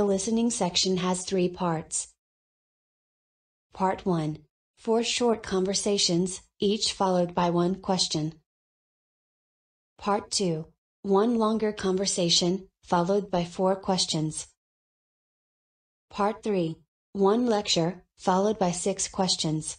The listening section has three parts. Part 1 Four short conversations, each followed by one question. Part 2 One longer conversation, followed by four questions. Part 3 One lecture, followed by six questions.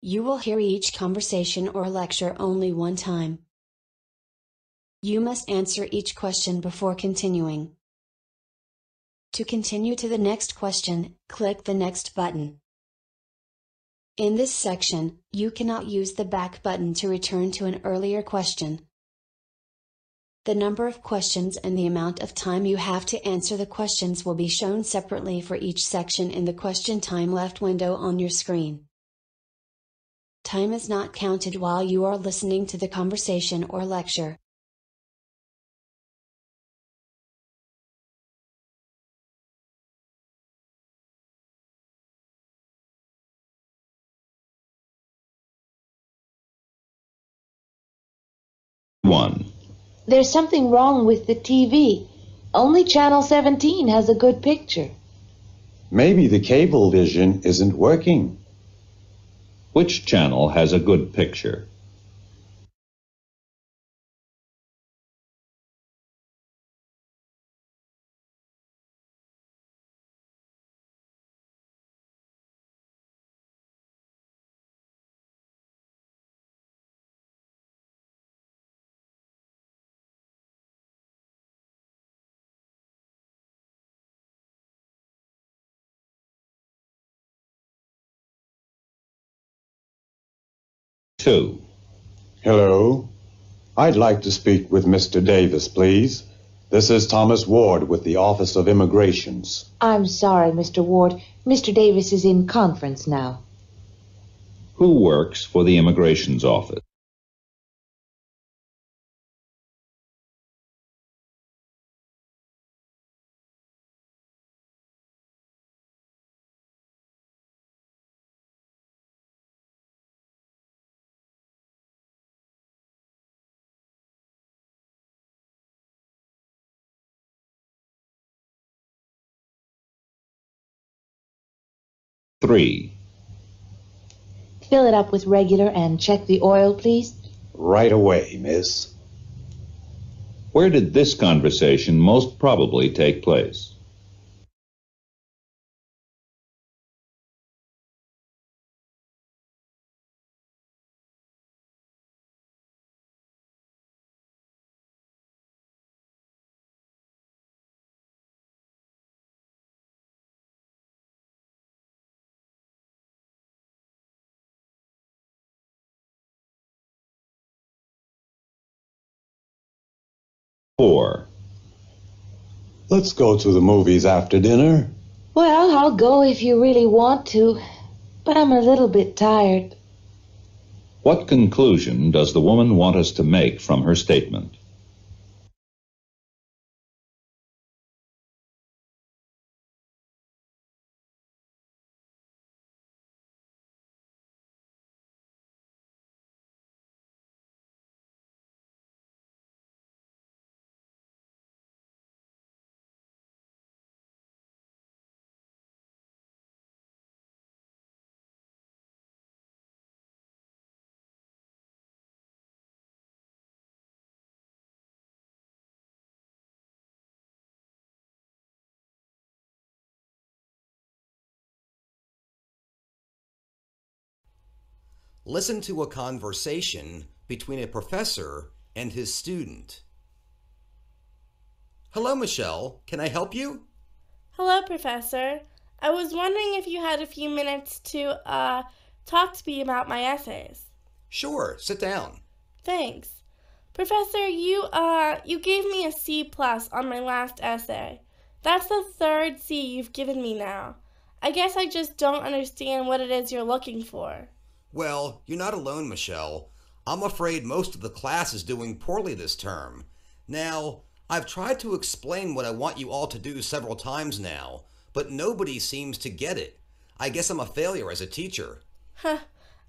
You will hear each conversation or lecture only one time. You must answer each question before continuing. To continue to the next question, click the Next button. In this section, you cannot use the back button to return to an earlier question. The number of questions and the amount of time you have to answer the questions will be shown separately for each section in the question time left window on your screen. Time is not counted while you are listening to the conversation or lecture. One. There's something wrong with the TV. Only channel 17 has a good picture. Maybe the cable vision isn't working. Which channel has a good picture? Two. Hello. I'd like to speak with Mr. Davis, please. This is Thomas Ward with the Office of Immigrations. I'm sorry, Mr. Ward. Mr. Davis is in conference now. Who works for the Immigrations Office? Three. Fill it up with regular and check the oil, please. Right away, miss. Where did this conversation most probably take place? Four. Let's go to the movies after dinner. Well, I'll go if you really want to, but I'm a little bit tired. What conclusion does the woman want us to make from her statement? Listen to a conversation between a professor and his student. Hello, Michelle. Can I help you? Hello, Professor. I was wondering if you had a few minutes to, uh, talk to me about my essays. Sure, sit down. Thanks. Professor, you, uh, you gave me a C plus on my last essay. That's the third C you've given me now. I guess I just don't understand what it is you're looking for. Well, you're not alone, Michelle. I'm afraid most of the class is doing poorly this term. Now, I've tried to explain what I want you all to do several times now, but nobody seems to get it. I guess I'm a failure as a teacher. Huh,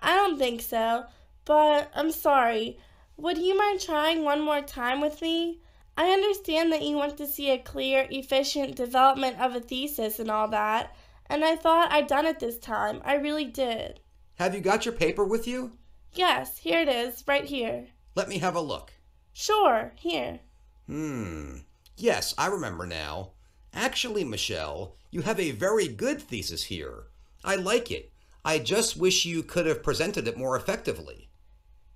I don't think so, but I'm sorry. Would you mind trying one more time with me? I understand that you want to see a clear, efficient development of a thesis and all that, and I thought I'd done it this time. I really did. Have you got your paper with you? Yes, here it is, right here. Let me have a look. Sure, here. Hmm. Yes, I remember now. Actually, Michelle, you have a very good thesis here. I like it. I just wish you could have presented it more effectively.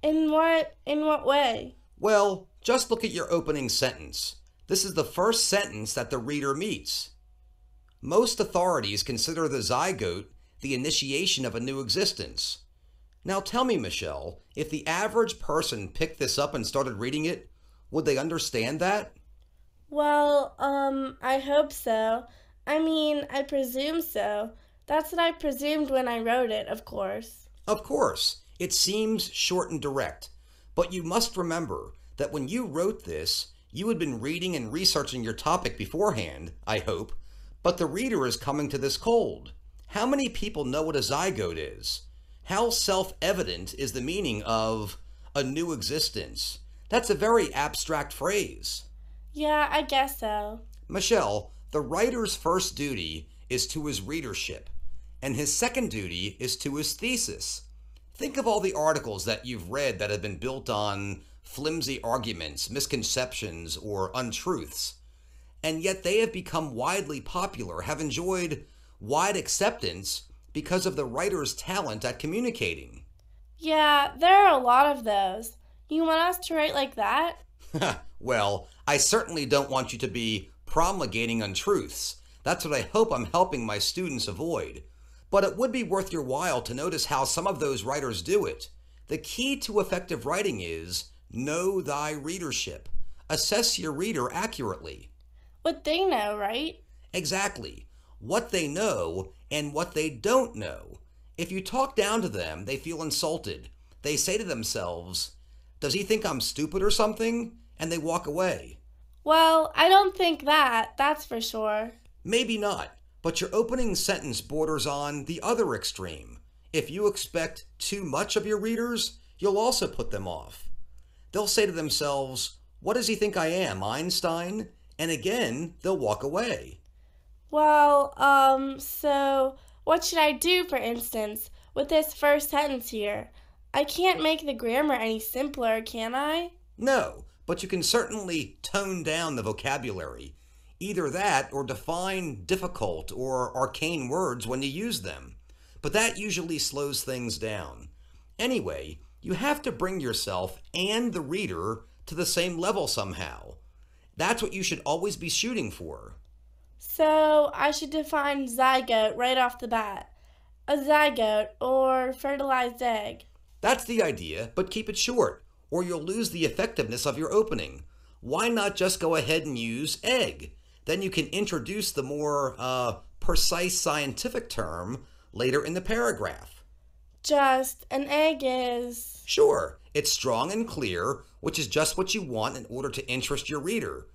In what in what way? Well, just look at your opening sentence. This is the first sentence that the reader meets. Most authorities consider the zygote the initiation of a new existence. Now tell me, Michelle, if the average person picked this up and started reading it, would they understand that? Well, um, I hope so. I mean, I presume so. That's what I presumed when I wrote it, of course. Of course, it seems short and direct, but you must remember that when you wrote this, you had been reading and researching your topic beforehand, I hope, but the reader is coming to this cold. How many people know what a zygote is? How self evident is the meaning of a new existence? That's a very abstract phrase. Yeah, I guess so. Michelle, the writer's first duty is to his readership, and his second duty is to his thesis. Think of all the articles that you've read that have been built on flimsy arguments, misconceptions, or untruths, and yet they have become widely popular, have enjoyed wide acceptance because of the writer's talent at communicating. Yeah, there are a lot of those. You want us to write like that? well, I certainly don't want you to be promulgating untruths. That's what I hope I'm helping my students avoid. But it would be worth your while to notice how some of those writers do it. The key to effective writing is know thy readership. Assess your reader accurately. What they know, right? Exactly. What they know and what they don't know. If you talk down to them, they feel insulted. They say to themselves, Does he think I'm stupid or something? And they walk away. Well, I don't think that, that's for sure. Maybe not, but your opening sentence borders on the other extreme. If you expect too much of your readers, you'll also put them off. They'll say to themselves, What does he think I am, Einstein? And again, they'll walk away. Well, um, so what should I do, for instance, with this first sentence here? I can't make the grammar any simpler, can I? No, but you can certainly tone down the vocabulary. Either that or define difficult or arcane words when you use them. But that usually slows things down. Anyway, you have to bring yourself and the reader to the same level somehow. That's what you should always be shooting for. So I should define zygote right off the bat. A zygote or fertilized egg. That's the idea, but keep it short, or you'll lose the effectiveness of your opening. Why not just go ahead and use egg? Then you can introduce the more uh, precise scientific term later in the paragraph. Just an egg is. Sure, it's strong and clear, which is just what you want in order to interest your reader.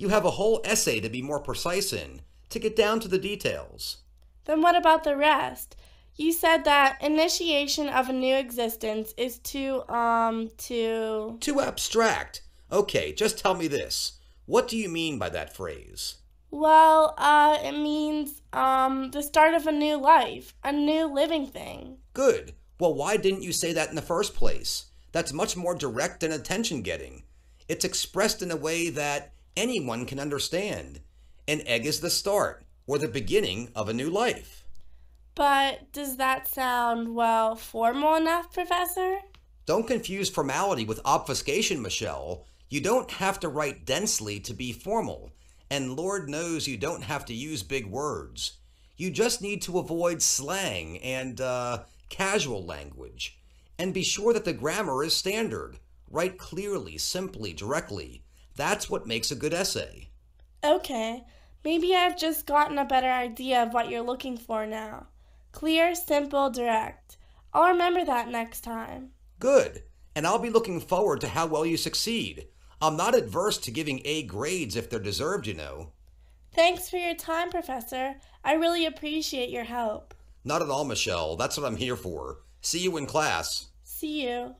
You have a whole essay to be more precise in, to get down to the details. Then what about the rest? You said that initiation of a new existence is too, um, too. Too abstract. Okay, just tell me this. What do you mean by that phrase? Well, uh, it means, um, the start of a new life, a new living thing. Good. Well, why didn't you say that in the first place? That's much more direct and attention getting. It's expressed in a way that anyone can understand. An egg is the start, or the beginning of a new life. But does that sound, well, formal enough, Professor? Don't confuse formality with obfuscation, Michelle. You don't have to write densely to be formal, and Lord knows you don't have to use big words. You just need to avoid slang and uh, casual language, and be sure that the grammar is standard. Write clearly, simply, directly. That's what makes a good essay. Okay, maybe I've just gotten a better idea of what you're looking for now. Clear, simple, direct. I'll remember that next time. Good, and I'll be looking forward to how well you succeed. I'm not adverse to giving A grades if they're deserved, you know. Thanks for your time, Professor. I really appreciate your help. Not at all, Michelle. That's what I'm here for. See you in class. See you.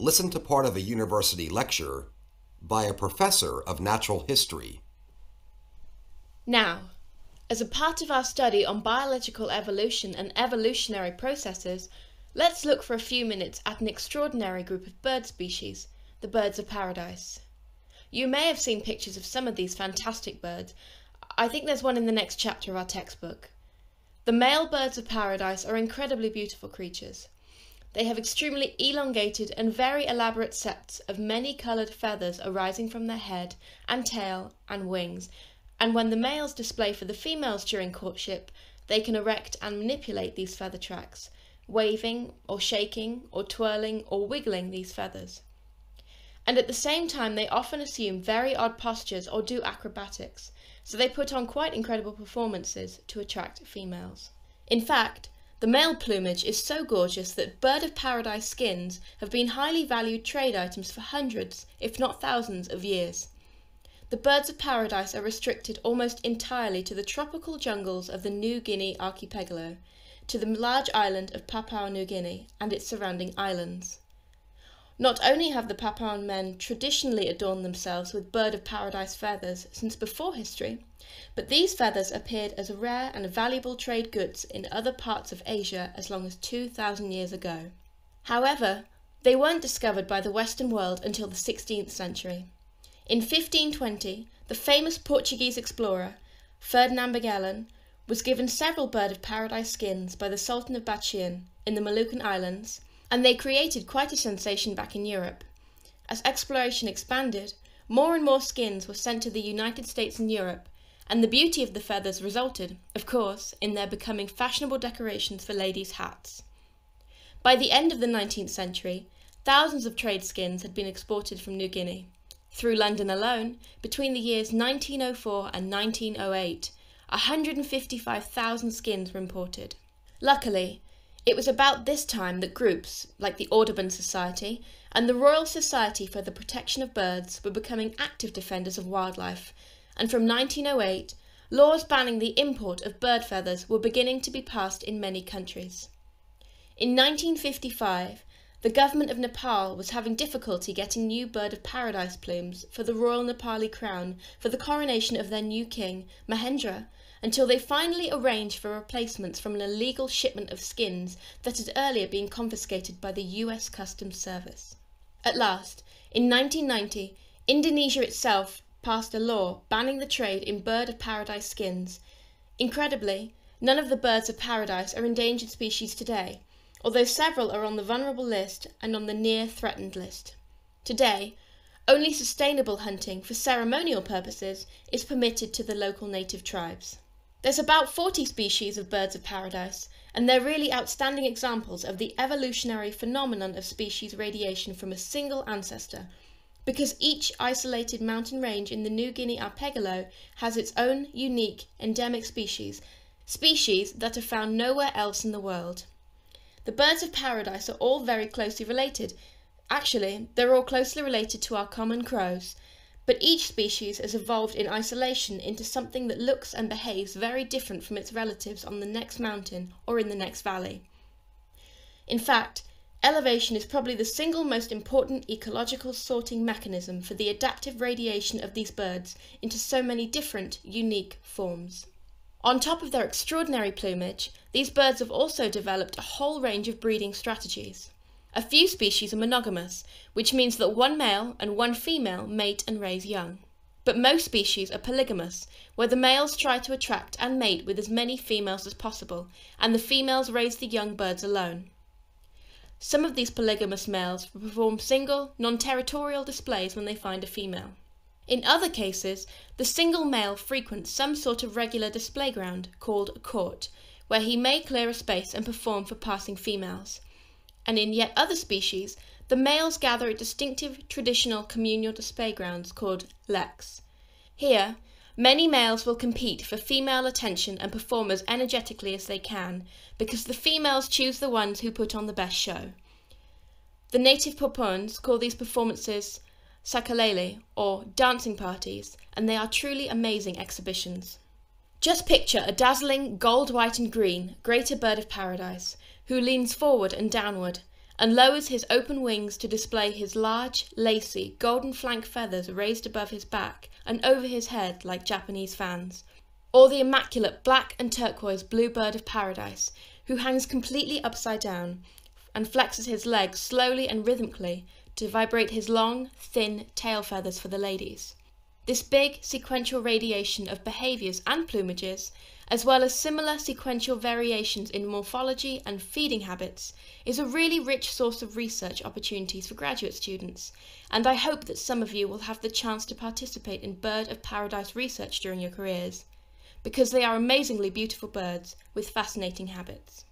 Listen to part of a university lecture by a professor of natural history. Now, as a part of our study on biological evolution and evolutionary processes, let's look for a few minutes at an extraordinary group of bird species, the birds of paradise. You may have seen pictures of some of these fantastic birds. I think there's one in the next chapter of our textbook. The male birds of paradise are incredibly beautiful creatures. They have extremely elongated and very elaborate sets of many coloured feathers arising from their head and tail and wings, and when the males display for the females during courtship, they can erect and manipulate these feather tracks, waving or shaking or twirling or wiggling these feathers. And at the same time, they often assume very odd postures or do acrobatics, so they put on quite incredible performances to attract females. In fact, the male plumage is so gorgeous that bird of paradise skins have been highly valued trade items for hundreds, if not thousands, of years. The birds of paradise are restricted almost entirely to the tropical jungles of the New Guinea archipelago, to the large island of Papua New Guinea and its surrounding islands. Not only have the Papuan men traditionally adorned themselves with bird of paradise feathers since before history, but these feathers appeared as rare and valuable trade goods in other parts of Asia as long as 2,000 years ago. However, they weren't discovered by the Western world until the 16th century. In 1520, the famous Portuguese explorer, Ferdinand Magellan, was given several bird of paradise skins by the Sultan of Batchian in the Moluccan Islands, and they created quite a sensation back in Europe. As exploration expanded, more and more skins were sent to the United States and Europe, and the beauty of the feathers resulted, of course, in their becoming fashionable decorations for ladies' hats. By the end of the 19th century, thousands of trade skins had been exported from New Guinea. Through London alone, between the years 1904 and 1908, 155,000 skins were imported. Luckily, it was about this time that groups, like the Audubon Society and the Royal Society for the Protection of Birds, were becoming active defenders of wildlife and from 1908, laws banning the import of bird feathers were beginning to be passed in many countries. In 1955, the government of Nepal was having difficulty getting new bird of paradise plumes for the royal Nepali crown for the coronation of their new king, Mahendra, until they finally arranged for replacements from an illegal shipment of skins that had earlier been confiscated by the US Customs Service. At last, in 1990, Indonesia itself passed a law banning the trade in bird of paradise skins. Incredibly, none of the birds of paradise are endangered species today, although several are on the vulnerable list and on the near threatened list. Today, only sustainable hunting for ceremonial purposes is permitted to the local native tribes. There's about 40 species of birds of paradise, and they're really outstanding examples of the evolutionary phenomenon of species radiation from a single ancestor because each isolated mountain range in the New Guinea archipelago has its own unique endemic species, species that are found nowhere else in the world. The birds of paradise are all very closely related. Actually, they're all closely related to our common crows, but each species has evolved in isolation into something that looks and behaves very different from its relatives on the next mountain or in the next valley. In fact, Elevation is probably the single most important ecological sorting mechanism for the adaptive radiation of these birds into so many different, unique forms. On top of their extraordinary plumage, these birds have also developed a whole range of breeding strategies. A few species are monogamous, which means that one male and one female mate and raise young. But most species are polygamous, where the males try to attract and mate with as many females as possible, and the females raise the young birds alone. Some of these polygamous males perform single, non-territorial displays when they find a female. In other cases, the single male frequents some sort of regular display ground, called a court, where he may clear a space and perform for passing females. And in yet other species, the males gather at distinctive traditional communal display grounds called leks. Here, Many males will compete for female attention and perform as energetically as they can, because the females choose the ones who put on the best show. The native Papuans call these performances sakalele, or dancing parties, and they are truly amazing exhibitions. Just picture a dazzling gold, white, and green greater bird of paradise, who leans forward and downward, and lowers his open wings to display his large, lacy, golden flank feathers raised above his back and over his head like Japanese fans. Or the immaculate black and turquoise blue bird of paradise, who hangs completely upside down and flexes his legs slowly and rhythmically to vibrate his long, thin tail feathers for the ladies. This big sequential radiation of behaviours and plumages, as well as similar sequential variations in morphology and feeding habits, is a really rich source of research opportunities for graduate students, and I hope that some of you will have the chance to participate in bird of paradise research during your careers, because they are amazingly beautiful birds with fascinating habits.